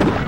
you